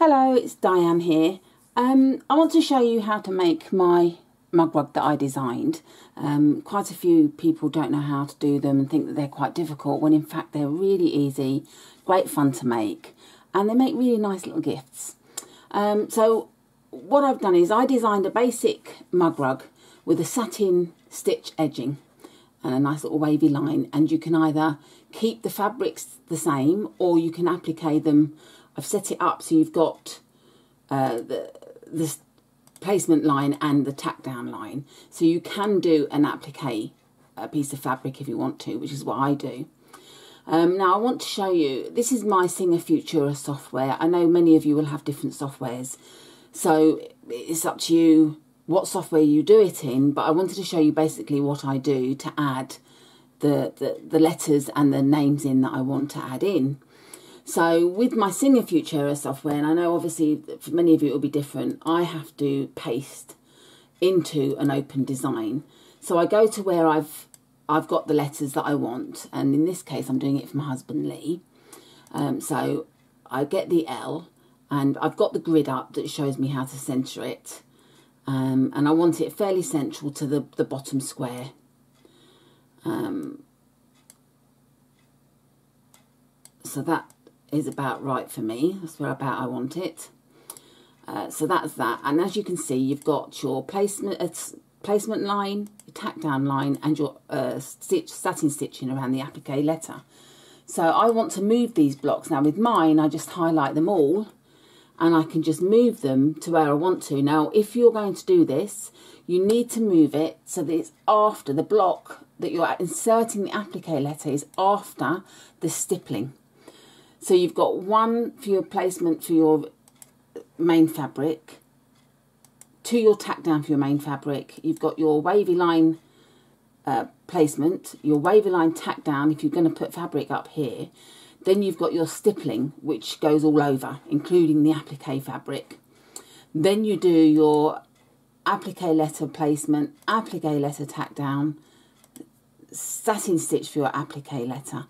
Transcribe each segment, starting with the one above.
Hello, it's Diane here. Um, I want to show you how to make my mug rug that I designed. Um, quite a few people don't know how to do them and think that they're quite difficult when in fact they're really easy, great fun to make and they make really nice little gifts. Um, so what I've done is I designed a basic mug rug with a satin stitch edging and a nice little wavy line and you can either keep the fabrics the same or you can applique them. I've set it up so you've got uh, the, the placement line and the tack down line. So you can do an applique a piece of fabric if you want to, which is what I do. Um, now I want to show you, this is my Singer Futura software. I know many of you will have different softwares. So it's up to you what software you do it in, but I wanted to show you basically what I do to add the, the, the letters and the names in that I want to add in. So with my Singer Futura software, and I know obviously for many of you it will be different, I have to paste into an open design. So I go to where I've I've got the letters that I want, and in this case I'm doing it for my husband Lee. Um, so I get the L, and I've got the grid up that shows me how to centre it. Um, and I want it fairly central to the, the bottom square. Um, so that is about right for me. That's where about I want it. Uh, so that's that. And as you can see, you've got your placement uh, placement line, your tack down line, and your uh, stitch satin stitching around the applique letter. So I want to move these blocks. Now with mine, I just highlight them all and I can just move them to where I want to. Now, if you're going to do this, you need to move it so that it's after the block that you're inserting the applique letter is after the stippling. So you've got one for your placement for your main fabric, to your tack down for your main fabric. You've got your wavy line uh, placement, your wavy line tack down if you're going to put fabric up here. Then you've got your stippling, which goes all over, including the applique fabric. Then you do your applique letter placement, applique letter tack down, satin stitch for your applique letter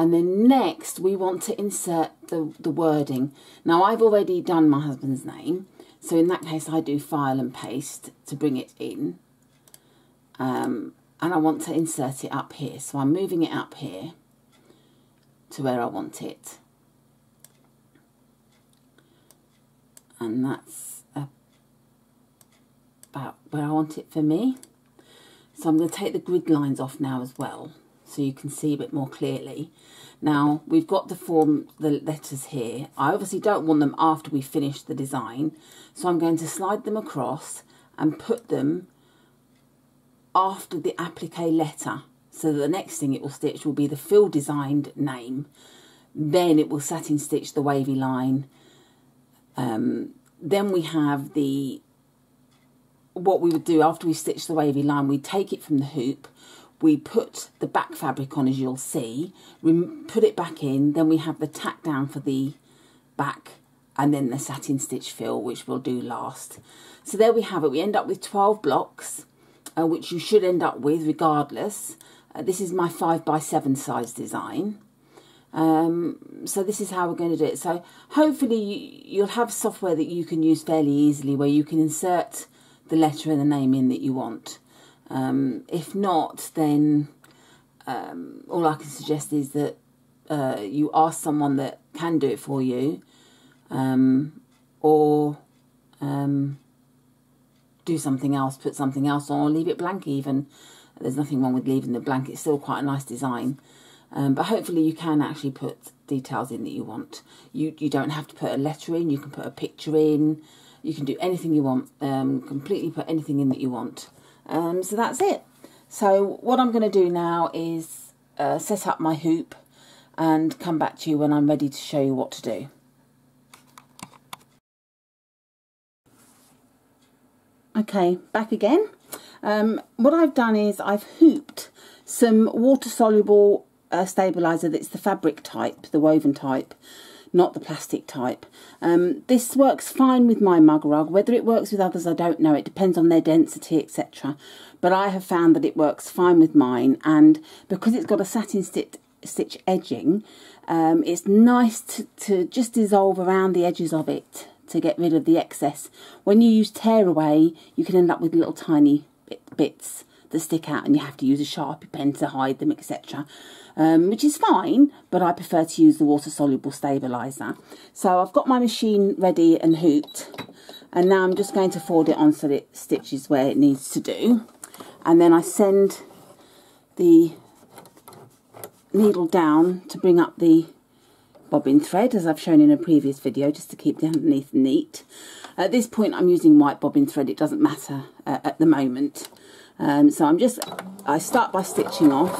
and then next we want to insert the, the wording. Now I've already done my husband's name, so in that case I do file and paste to bring it in. Um, and I want to insert it up here, so I'm moving it up here to where I want it. And that's about where I want it for me. So I'm going to take the grid lines off now as well so you can see a bit more clearly. Now we've got the form, the letters here. I obviously don't want them after we finish the design, so I'm going to slide them across and put them after the applique letter. So the next thing it will stitch will be the fill designed name. Then it will satin stitch the wavy line. Um, then we have the what we would do after we stitch the wavy line, we take it from the hoop, we put the back fabric on as you'll see, we put it back in, then we have the tack down for the back and then the satin stitch fill which we'll do last. So there we have it, we end up with 12 blocks uh, which you should end up with regardless. Uh, this is my 5 by 7 size design. Um, so this is how we're going to do it. So hopefully you, you'll have software that you can use fairly easily where you can insert the letter and the name in that you want. Um, if not, then um, all I can suggest is that uh, you ask someone that can do it for you, um, or um, do something else, put something else on, or leave it blank even. There's nothing wrong with leaving the blank, it's still quite a nice design. Um, but hopefully you can actually put details in that you want. You, you don't have to put a letter in, you can put a picture in, you can do anything you want, um, completely put anything in that you want. Um, so that's it. So what I'm going to do now is uh, set up my hoop and come back to you when I'm ready to show you what to do. Okay, back again. Um, what I've done is I've hooped some water-soluble uh, stabiliser that's the fabric type, the woven type, not the plastic type. Um, this works fine with my mug rug. Whether it works with others, I don't know. It depends on their density, etc. But I have found that it works fine with mine. And because it's got a satin stitch, stitch edging, Um, it's nice to, to just dissolve around the edges of it to get rid of the excess. When you use tear away, you can end up with little tiny bit, bits that stick out and you have to use a sharpie pen to hide them, etc. Um, which is fine, but I prefer to use the water-soluble stabiliser. So I've got my machine ready and hooped, and now I'm just going to fold it on so that it stitches where it needs to do. And then I send the needle down to bring up the bobbin thread as I've shown in a previous video just to keep the underneath neat. At this point I'm using white bobbin thread, it doesn't matter uh, at the moment. Um, so I'm just, I start by stitching off.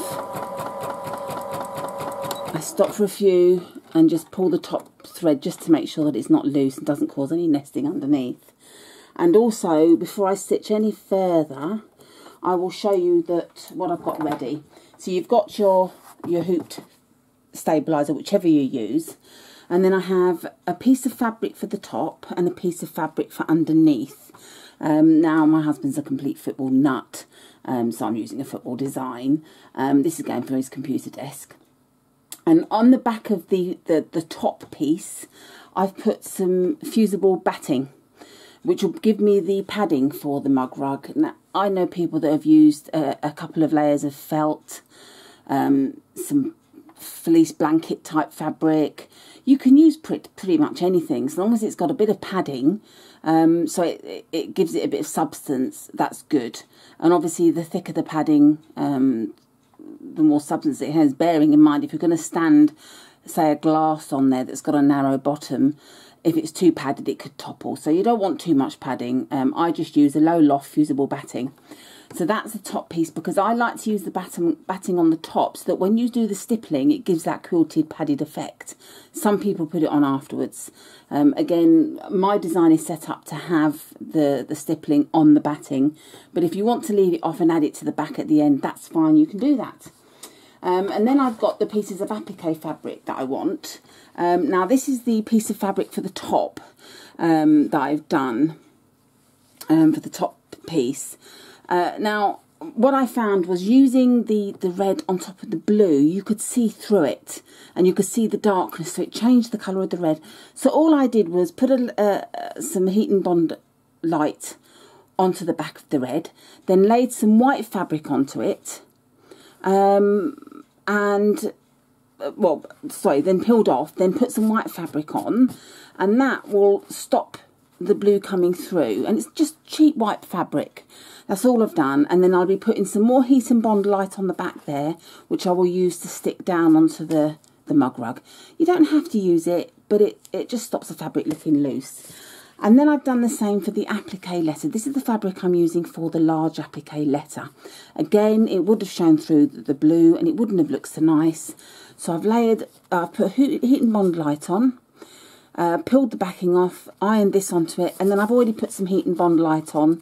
I stop for a few and just pull the top thread just to make sure that it's not loose and doesn't cause any nesting underneath. And also, before I stitch any further, I will show you that what I've got ready. So you've got your, your hooped stabiliser, whichever you use. And then I have a piece of fabric for the top and a piece of fabric for underneath. Um, now my husband's a complete football nut, um, so I'm using a football design. Um, this is going for his computer desk. And on the back of the, the, the top piece, I've put some fusible batting, which will give me the padding for the mug rug. Now, I know people that have used a, a couple of layers of felt, um, some fleece blanket type fabric. You can use pretty, much anything as long as it's got a bit of padding. Um, so it, it gives it a bit of substance. That's good. And obviously, the thicker the padding, um, the more substance it has. Bearing in mind, if you're going to stand, say, a glass on there that's got a narrow bottom, if it's too padded, it could topple. So you don't want too much padding. Um, I just use a low loft fusible batting. So that's the top piece because I like to use the batting, batting on the top so that when you do the stippling, it gives that quilted padded effect. Some people put it on afterwards. Um, again, my design is set up to have the, the stippling on the batting, but if you want to leave it off and add it to the back at the end, that's fine, you can do that. Um, and then I've got the pieces of applique fabric that I want. Um, now this is the piece of fabric for the top um, that I've done um, for the top piece. Uh, now, what I found was using the, the red on top of the blue, you could see through it and you could see the darkness, so it changed the colour of the red. So all I did was put a, uh, some heat and bond light onto the back of the red, then laid some white fabric onto it, um, and, uh, well, sorry, then peeled off, then put some white fabric on, and that will stop the blue coming through. And it's just cheap white fabric. That's all I've done. And then I'll be putting some more Heat and Bond light on the back there, which I will use to stick down onto the, the mug rug. You don't have to use it, but it, it just stops the fabric looking loose. And then I've done the same for the applique letter. This is the fabric I'm using for the large applique letter. Again, it would have shown through the blue and it wouldn't have looked so nice. So I've layered, I've uh, put heat and bond light on, uh, peeled the backing off, ironed this onto it, and then I've already put some heat and bond light on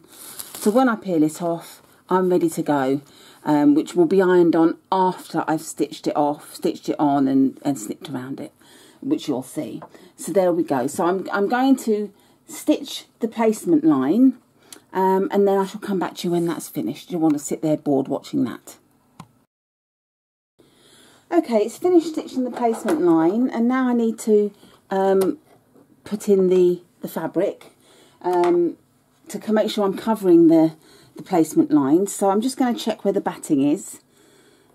so when I peel it off, I'm ready to go, um, which will be ironed on after I've stitched it off, stitched it on and, and snipped around it, which you'll see. So there we go. So I'm, I'm going to stitch the placement line um, and then I shall come back to you when that's finished. You'll want to sit there bored watching that. Okay, it's finished stitching the placement line and now I need to um, put in the, the fabric. Um, to make sure I'm covering the, the placement lines. So I'm just going to check where the batting is.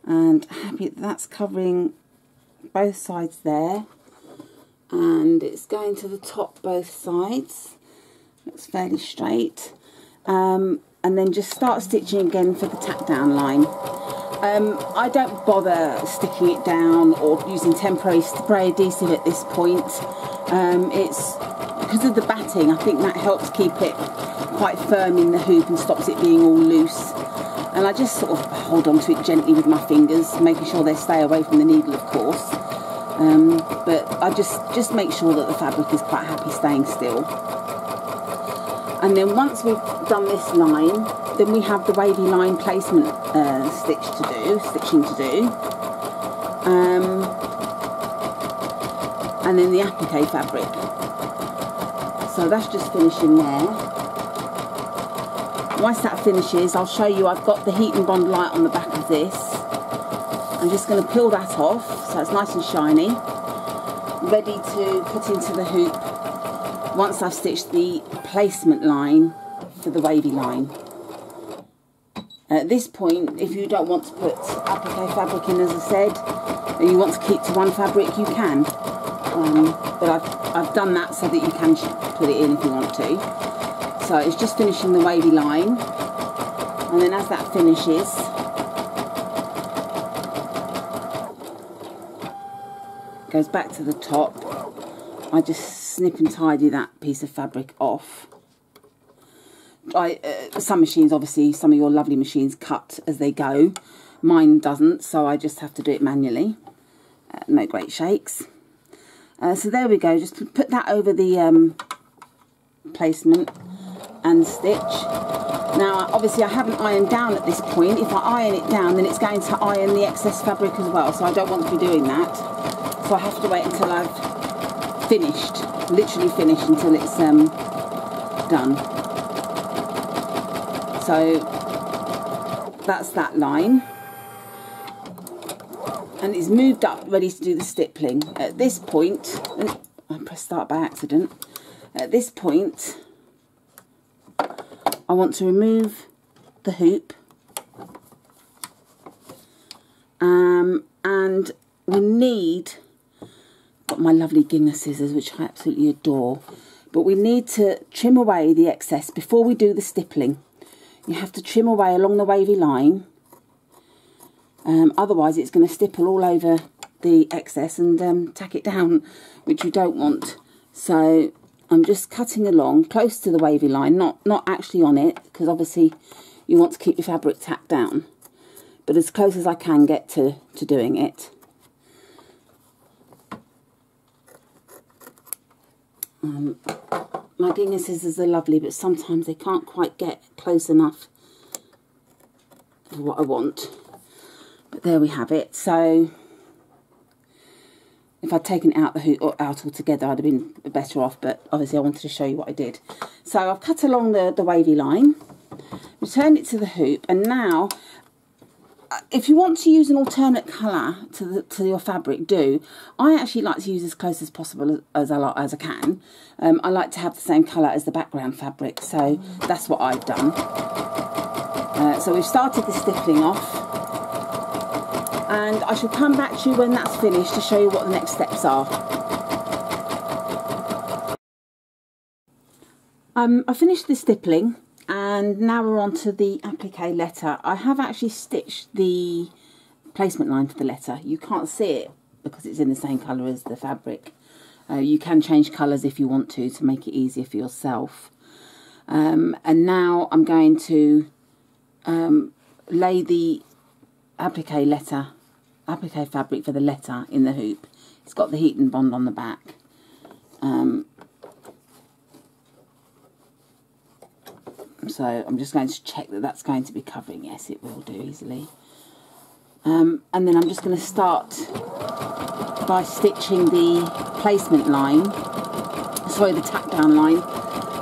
And happy that that's covering both sides there. And it's going to the top both sides. Looks fairly straight. Um, and then just start stitching again for the tack down line. Um, I don't bother sticking it down or using temporary spray adhesive at this point. Um, it's because of the batting, I think that helps keep it quite firm in the hoop and stops it being all loose. And I just sort of hold on to it gently with my fingers, making sure they stay away from the needle, of course. Um, but I just, just make sure that the fabric is quite happy staying still. And then once we've done this line, then we have the wavy line placement uh, stitch to do, stitching to do. Um, and then the applique fabric. So that's just finishing there. Once that finishes, I'll show you I've got the heat and bond light on the back of this. I'm just going to peel that off so it's nice and shiny. ready to put into the hoop once I've stitched the placement line for the wavy line. At this point, if you don't want to put applique fabric in, as I said, and you want to keep to one fabric, you can. Um, but I've, I've done that so that you can put it in if you want to. So it's just finishing the wavy line. And then as that finishes, goes back to the top, I just snip and tidy that piece of fabric off. I, uh, some machines, obviously, some of your lovely machines cut as they go. Mine doesn't, so I just have to do it manually. Uh, no great shakes. Uh, so there we go, just put that over the um, placement and stitch. Now, obviously, I haven't ironed down at this point. If I iron it down, then it's going to iron the excess fabric as well, so I don't want to be doing that. So I have to wait until I've finished, literally finished until it's um, done. So that's that line. And it's moved up, ready to do the stippling. At this point, I pressed start by accident. At this point, I want to remove the hoop. Um, and we need, got my lovely Gingher scissors, which I absolutely adore, but we need to trim away the excess before we do the stippling you have to trim away along the wavy line. Um, otherwise it's going to stipple all over the excess and um, tack it down which you don't want. So I'm just cutting along close to the wavy line not not actually on it because obviously you want to keep your fabric tacked down. But as close as I can get to, to doing it um, my Gingher scissors are lovely, but sometimes they can't quite get close enough for what I want. But there we have it. So if I'd taken out the hoop out altogether, I'd have been better off. But obviously I wanted to show you what I did. So I've cut along the, the wavy line, returned it to the hoop, and now if you want to use an alternate colour to the, to your fabric, do. I actually like to use as close as possible as I as I can. Um, I like to have the same colour as the background fabric, so that's what I've done. Uh, so we've started the stippling off, and I shall come back to you when that's finished to show you what the next steps are. Um, I finished the stippling and now we're on to the applique letter. I have actually stitched the placement line for the letter. You can't see it because it's in the same colour as the fabric. Uh, you can change colours if you want to to make it easier for yourself. Um, and now I'm going to um, lay the applique letter, applique fabric for the letter in the hoop. It's got the heat and bond on the back. Um, so I'm just going to check that that's going to be covering. Yes, it will do easily. Um, and then I'm just going to start by stitching the placement line, sorry, the tack down line.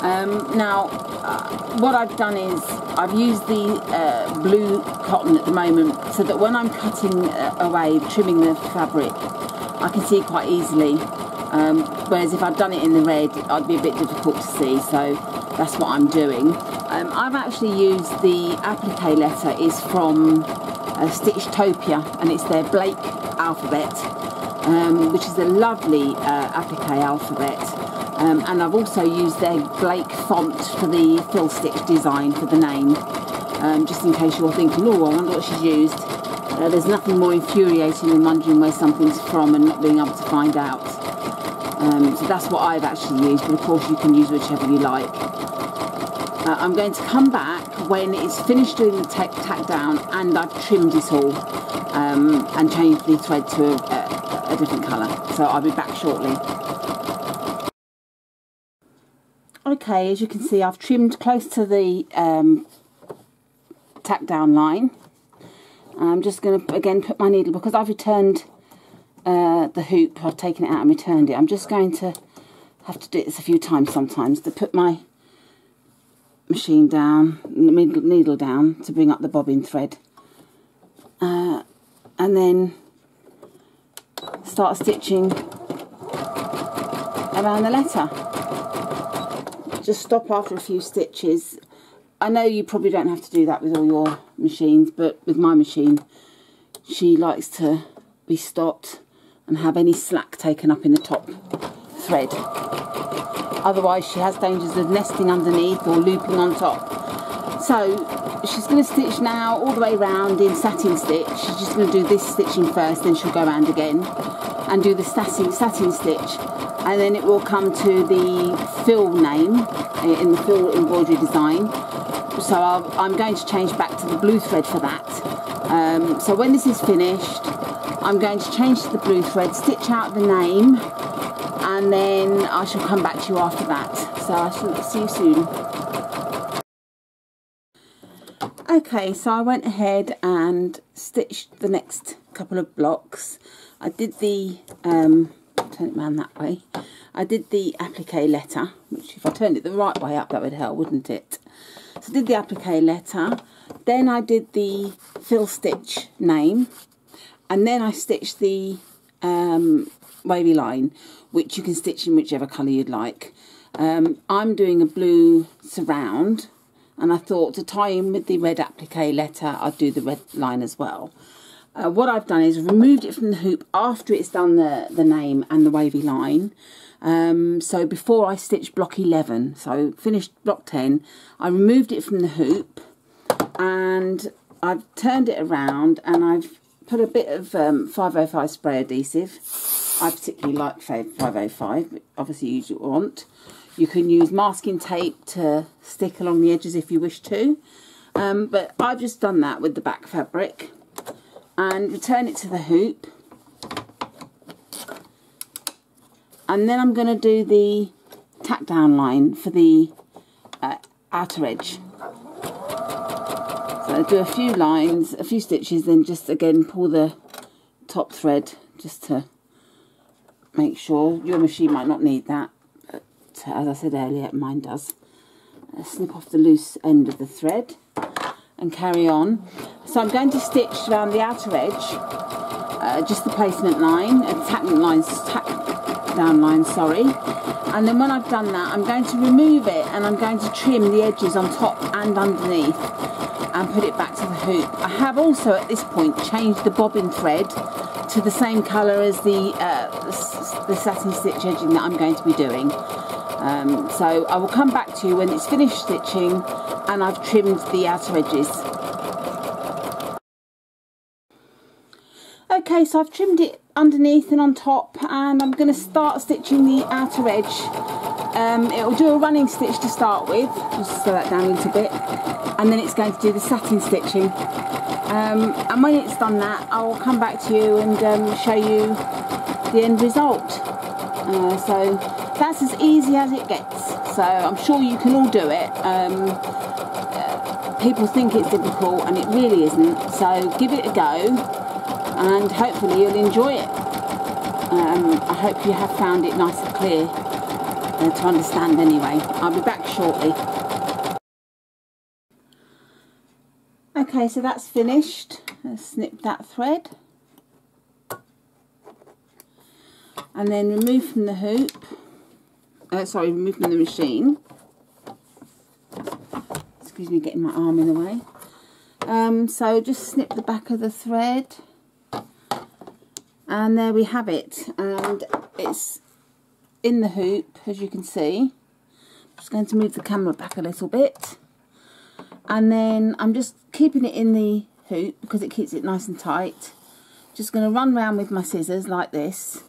Um, now, uh, what I've done is I've used the uh, blue cotton at the moment so that when I'm cutting uh, away, trimming the fabric, I can see quite easily. Um, whereas if I'd done it in the red, I'd be a bit difficult to see, so that's what I'm doing. I've actually used the applique letter is from uh, Stitchtopia and it's their Blake alphabet, um, which is a lovely uh, applique alphabet. Um, and I've also used their Blake font for the fill stitch design for the name, um, just in case you're thinking, oh, I wonder what she's used. Uh, there's nothing more infuriating than wondering where something's from and not being able to find out. Um, so that's what I've actually used, but of course you can use whichever you like. Uh, I'm going to come back when it's finished doing the tack, tack down and I've trimmed it all um, and changed the thread to a, a, a different colour. So I'll be back shortly. Okay, as you can see I've trimmed close to the um, tack down line. I'm just going to again put my needle because I've returned uh, the hoop, I've taken it out and returned it. I'm just going to have to do this a few times sometimes to put my machine down, needle down to bring up the bobbin thread. Uh, and then start stitching around the letter. Just stop after a few stitches. I know you probably don't have to do that with all your machines, but with my machine, she likes to be stopped and have any slack taken up in the top thread. Otherwise she has dangers of nesting underneath or looping on top. So she's going to stitch now all the way around in satin stitch. She's just going to do this stitching first, then she'll go around again and do the satin, satin stitch. And then it will come to the fill name eh, in the fill embroidery design. So i am going to change back to the blue thread for that. Um, so when this is finished, I'm going to change to the blue thread, stitch out the name, and then I shall come back to you after that. So I shall see you soon. Okay, so I went ahead and stitched the next couple of blocks. I did the, um, turn it around that way, I did the applique letter, which if I turned it the right way up that would help, wouldn't it? So I did the applique letter, then I did the fill stitch name, and then I stitched the um, wavy line, which you can stitch in whichever colour you'd like. Um, I'm doing a blue surround, and I thought to tie in with the red applique letter, I'd do the red line as well. Uh, what I've done is removed it from the hoop after it's done the, the name and the wavy line. Um, so before I stitched block 11, so finished block 10, I removed it from the hoop and I've turned it around and I've put a bit of um, 505 spray adhesive. I particularly like 505, obviously you want. You can use masking tape to stick along the edges if you wish to. Um, but I've just done that with the back fabric. And return it to the hoop. And then I'm going to do the tack down line for the uh, outer edge. So do a few lines, a few stitches, then just again pull the top thread just to make sure. Your machine might not need that as I said earlier, mine does. Uh, snip off the loose end of the thread and carry on. So I'm going to stitch around the outer edge, uh, just the placement line, uh, tack lines, tack down line, sorry. And then when I've done that, I'm going to remove it and I'm going to trim the edges on top and underneath and put it back to the hoop. I have also at this point changed the bobbin thread to the same colour as the, uh, the satin stitch edging that I'm going to be doing. Um, so I will come back to you when it's finished stitching and I've trimmed the outer edges. Okay, so I've trimmed it underneath and on top and I'm going to start stitching the outer edge. Um, it will do a running stitch to start with, just slow that down a little bit, and then it's going to do the satin stitching. Um, and when it's done that, I will come back to you and um, show you the end result. Uh, so that's as easy as it gets. So I'm sure you can all do it. Um, uh, people think it's difficult and it really isn't. So give it a go and hopefully you'll enjoy it. Um, I hope you have found it nice and clear to understand anyway. I'll be back shortly. Okay, so that's finished. Let's snip that thread. And then remove from the hoop uh, sorry, remove from the machine. Excuse me, getting my arm in the way. Um, so just snip the back of the thread. And there we have it. And it's in the hoop, as you can see. I'm just going to move the camera back a little bit. And then I'm just keeping it in the hoop because it keeps it nice and tight. Just going to run around with my scissors like this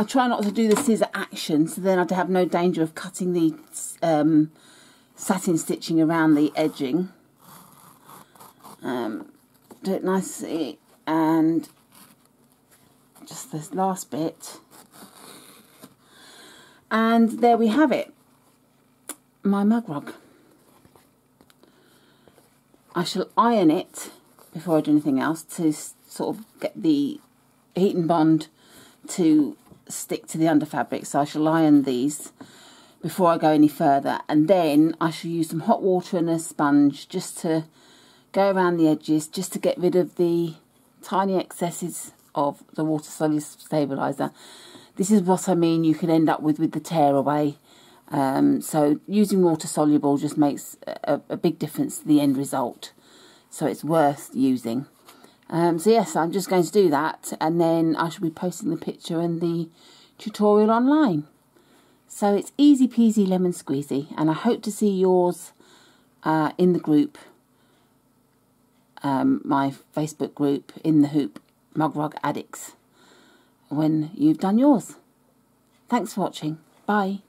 I try not to do the scissor action, so then I'd have no danger of cutting the um, satin stitching around the edging. Um, do it nicely, and just this last bit. And there we have it, my mug rug. I shall iron it before I do anything else to sort of get the heat and bond to stick to the under fabric. So I shall iron these before I go any further. And then I shall use some hot water and a sponge just to go around the edges just to get rid of the tiny excesses of the water soluble stabilizer this is what I mean you can end up with with the tear away. Um, so using water soluble just makes a, a, big difference to the end result. So it's worth using. Um, so yes, I'm just going to do that and then I shall be posting the picture and the tutorial online. So it's easy peasy lemon squeezy and I hope to see yours uh, in the group, um, my Facebook group, In the Hoop, Mug Rug Addicts, when you've done yours. Thanks for watching. Bye.